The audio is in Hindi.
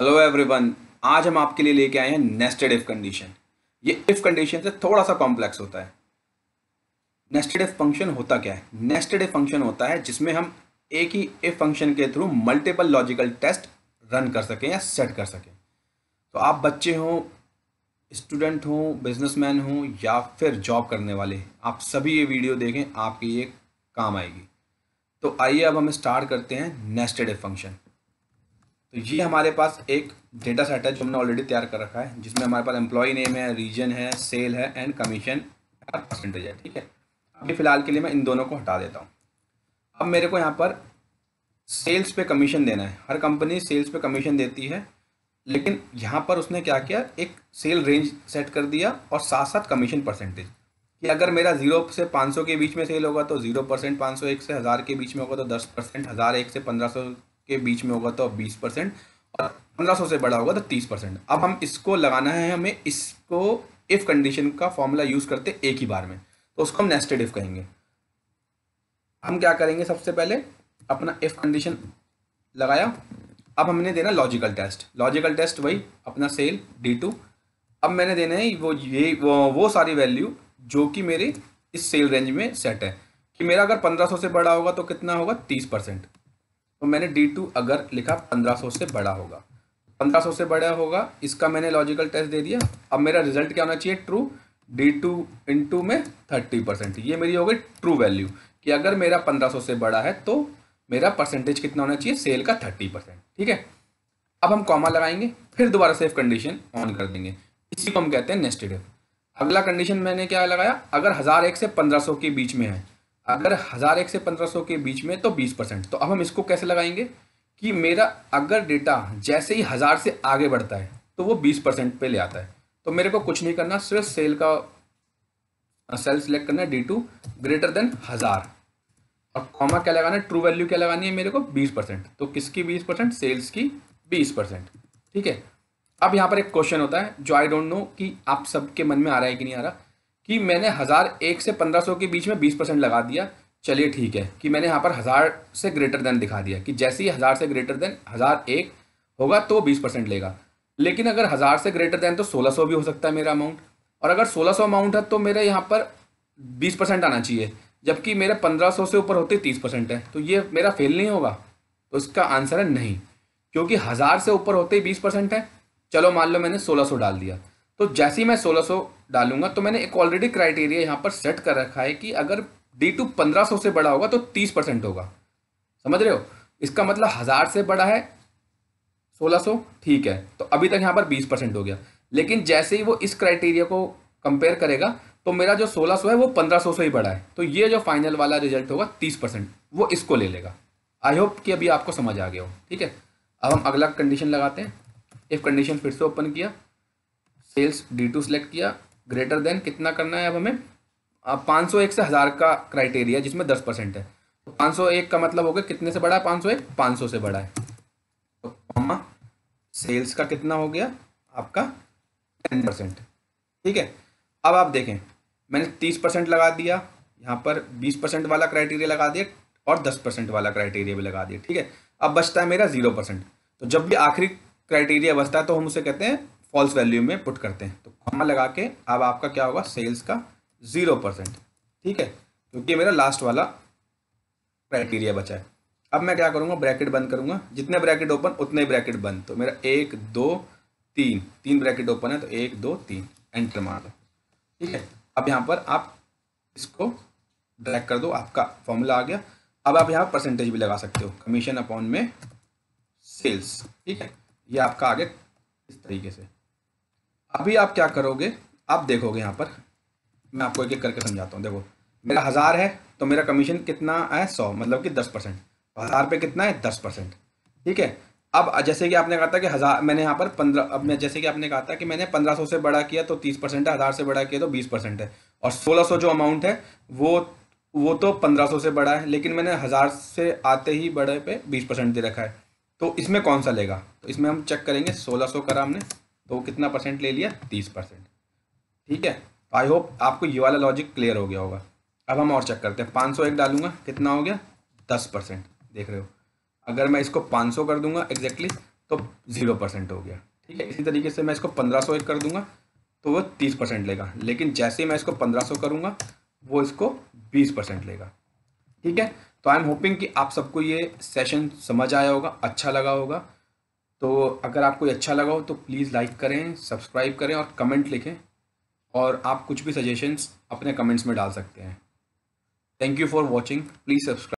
हेलो एवरीवन आज हम आपके लिए लेके आए हैं नेस्टेड इफ़ कंडीशन ये इफ़ कंडीशन से थोड़ा सा कॉम्प्लेक्स होता है। नेस्टेड इफ़ फ़ंक्शन होता क्या है? नेस्टेड इफ़ फ़ंक्शन होता है जिसमें हम एक ही इफ़ फ़ंक्शन के through multiple logical test run कर सकें या सेट कर सकें। तो आप बच्चे हों स्टूडेंट हों बिजनेसमैन हों या फिर जॉब करने वाले आप सभी ये वीडियो देखें, आपके ये काम आएगी। तो आइए अब हम स्टार्ट करते हैं नेस्टेड इफ़ फ़ंक्शन तो ये हमारे पास एक डेटा सेट है जो हमने ऑलरेडी तैयार कर रखा है, जिसमें हमारे पास एम्प्लॉय नेम है रीजन है सेल है एंड कमीशन परसेंटेज है, ठीक है? अभी फ़िलहाल के लिए मैं इन दोनों को हटा देता हूँ। अब मेरे को यहाँ पर सेल्स पे कमीशन देना है। हर कंपनी सेल्स पे कमीशन देती है, लेकिन यहाँ पर उसने क्या किया? एक सेल रेंज सेट कर दिया और साथ साथ कमीशन परसेंटेज कि अगर मेरा ज़ीरो से पाँच सौ के बीच में सेल होगा तो ज़ीरो परसेंट पाँच सौ एक से हज़ार के बीच में होगा तो दस परसेंट हज़ार एक से पंद्रह सौ के बीच में होगा तो बीस परसेंट और पंद्रह सौ से बड़ा होगा तो तीस परसेंट। अब हम इसको लगाना है हमें इसको इफ़ कंडीशन का फॉर्मूला यूज़ करते एक ही बार में तो उसको हम नेस्टेड इफ़ कहेंगे। हम क्या करेंगे सबसे पहले? अपना इफ़ कंडीशन लगाया अब हमने देना लॉजिकल टेस्ट लॉजिकल टेस्ट वही अपना सेल डी टू अब मैंने देना है वो ये वो, वो सारी वैल्यू जो कि मेरे इस सेल रेंज में सेट है। कि मेरा अगर 1500 से बड़ा होगा तो कितना होगा? 30 परसेंट। तो मैंने डी टू अगर लिखा पंद्रह सौ से बड़ा होगा। पंद्रह सौ से बड़ा होगा, इसका मैंने लॉजिकल टेस्ट दे दिया। अब मेरा रिज़ल्ट क्या होना चाहिए? ट्रू डी टू इंटू में थर्टी परसेंट ये मेरी हो गई ट्रू वैल्यू कि अगर मेरा पंद्रह सौ से बड़ा है तो मेरा परसेंटेज कितना होना चाहिए? सेल का थर्टी परसेंट ठीक है? अब हम कॉमा लगाएँगे, फिर दोबारा सेफ़ कंडीशन ऑन कर देंगे। इसी को हम कहते हैं नेस्टेड अगला कंडीशन मैंने क्या लगाया? अगर हज़ार एक से पंद्रह सौ के बीच में है अगर हज़ार एक से पंद्रह सौ के बीच में तो बीस परसेंट। तो अब हम इसको कैसे लगाएँगे कि मेरा अगर डेटा जैसे ही हज़ार से आगे बढ़ता है तो वो बीस परसेंट पे ले आता है। तो मेरे को कुछ नहीं करना, सिर्फ़ सेल का, सेल सिलेक्ट करना है डी टू ग्रेटर देन हज़ार। और कॉमा क्या लगाना है, ट्रू वैल्यू क्या लगानी है मेरे को, बीस परसेंट। तो किसकी बीस परसेंट? सेल्स की बीस परसेंट। ठीक है? अब यहाँ पर एक क्वेश्चन होता है, जो आई डोंट नो कि आप सबके मन में आ रहा है कि नहीं आ रहा। कि मैंने हज़ार एक से पंद्रह सौ के बीच में बीस परसेंट लगा दिया। चलिए ठीक है कि मैंने यहाँ पर हज़ार से ग्रेटर देन दिखा दिया कि जैसे ही हज़ार से ग्रेटर देन हज़ार एक होगा तो बीस परसेंट लेगा। लेकिन अगर हज़ार से ग्रेटर देन तो सोलह सौ भी हो सकता है मेरा अमाउंट और अगर सोलह सौ अमाउंट है तो मेरे यहाँ पर बीस परसेंट आना चाहिए, जबकि मेरे पंद्रह सौ से ऊपर होते तीस परसेंट है। तो ये मेरा फेल नहीं होगा। तो इसका आंसर है नहीं, क्योंकि हज़ार से ऊपर होते ही बीस परसेंट है। चलो मान लो मैंने सोलह सौ डाल दिया। तो जैसे ही मैं 1600 डालूँगा तो मैंने एक ऑलरेडी क्राइटेरिया यहाँ पर सेट कर रखा है कि अगर डी टू पंद्रह से बड़ा होगा तो तीस परसेंट होगा। समझ रहे हो? इसका मतलब हज़ार से बड़ा है 1600 ठीक है। तो अभी तक यहाँ पर 20 परसेंट हो गया। लेकिन जैसे ही वो इस क्राइटेरिया को कंपेयर करेगा तो मेरा जो 1600 है, वो 1500 से ही बड़ा है। तो ये जो फाइनल वाला रिज़ल्ट होगा 30 परसेंट, वो इसको ले लेगा। आई होप कि अभी आपको समझ आ गया हो, ठीक है? अब हम अगला कंडीशन लगाते हैं। इफ़ कंडीशन फिर से ओपन किया सेल्स डी टू सेलेक्ट किया, ग्रेटर देन कितना करना है अब हमें? पाँच सौ एक से हज़ार का क्राइटेरिया जिसमें दस परसेंट है। तो पाँच सौ एक का मतलब हो गया कितने से बड़ा है? पाँच सौ एक, पाँच सौ से बड़ा है। तो कॉमा सेल्स का कितना हो गया? आपका टेन परसेंट। ठीक है? अब आप देखें, मैंने तीस परसेंट लगा दिया, यहाँ पर बीस परसेंट वाला क्राइटेरिया लगा दिया और दस परसेंट वाला क्राइटेरिया भी लगा दिया। ठीक है? अब बचता है मेरा ज़ीरो परसेंट। तो जब भी आखिरी क्राइटेरिया बचता है तो हम उसे कहते हैं फॉल्स वैल्यू में पुट करते हैं। तो कॉमा लगा के अब आपका क्या होगा? सेल्स का ज़ीरो परसेंट। ठीक है? क्योंकि मेरा लास्ट वाला क्राइटेरिया बचा है। अब मैं क्या करूँगा? ब्रैकेट बंद करूँगा। जितने ब्रैकेट ओपन उतने ब्रैकेट बंद। तो मेरा एक, दो, तीन। तीन ब्रैकेट ओपन है तो एक, दो, तीन। एंटर मार दो। ठीक है? अब यहाँ पर आप इसको ड्रैग कर दो। आपका फॉर्मूला आ गया। अब आप यहाँ परसेंटेज भी लगा सकते हो। कमीशन अपॉन में सेल्स ठीक है? ये आपका आगे इस तरीके से। अभी आप क्या करोगे? आप देखोगे यहाँ पर। मैं आपको एक एक करके समझाता हूँ। देखो, मेरा हज़ार है तो मेरा कमीशन कितना है? सौ मतलब कि दस परसेंट। तो हज़ार पे कितना है? दस परसेंट। ठीक है? अब जैसे कि आपने कहा था कि हज़ार, मैंने यहाँ पर पंद्रह, अब मैं जैसे कि आपने कहा था कि मैंने पंद्रह सौ से बड़ा किया तो तीस परसेंट है, हज़ार से बड़ा किया तो बीस परसेंट है। और सोलह सौ जो अमाउंट है, वो वो तो पंद्रह सौ से बड़ा है, लेकिन मैंने हज़ार से आते ही बड़े पे बीस परसेंट दे रखा है। तो इसमें कौन सा लेगा? तो इसमें हम चेक करेंगे, सोलह सौ करा हमने तो कितना परसेंट ले लिया? तीस परसेंट ठीक है? आई होप आपको ये वाला लॉजिक क्लियर हो गया होगा। अब हम और चेक करते हैं। पाँच सौ एक डालूँगा, कितना हो गया? दस परसेंट देख रहे हो? अगर मैं इसको पाँच सौ कर दूँगा एग्जैक्टली तो ज़ीरो परसेंट हो गया। ठीक है? इसी तरीके से मैं इसको पंद्रह सौ एक कर दूँगा तो वो तीस परसेंट लेगा। लेकिन जैसे ही मैं इसको पंद्रह सौ करूँगा, वो इसको बीस परसेंट लेगा। ठीक है? तो आई एम होपिंग कि आप सबको ये सेशन समझ आया होगा अच्छा लगा होगा। तो अगर आपको ये अच्छा लगा हो तो प्लीज़ लाइक करें सब्सक्राइब करें और कमेंट लिखें। और आप कुछ भी सजेशंस अपने कमेंट्स में डाल सकते हैं। Thank you for watching please subscribe